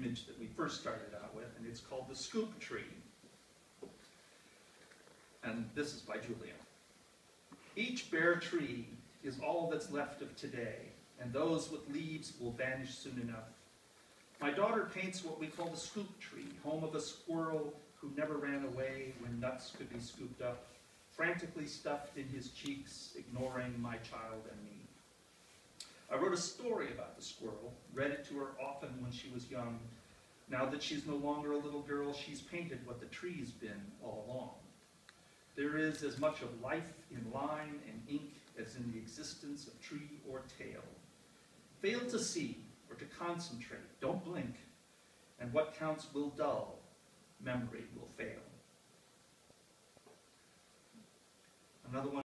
image that we first started out with, and it's called the scoop tree. And this is by Julia. Each bare tree is all that's left of today, and those with leaves will vanish soon enough. My daughter paints what we call the scoop tree, home of a squirrel who never ran away when nuts could be scooped up, frantically stuffed in his cheeks, ignoring my child and me. Wrote a story about the squirrel, read it to her often when she was young. Now that she's no longer a little girl, she's painted what the tree's been all along. There is as much of life in line and ink as in the existence of tree or tail. Fail to see or to concentrate, don't blink, and what counts will dull, memory will fail. Another one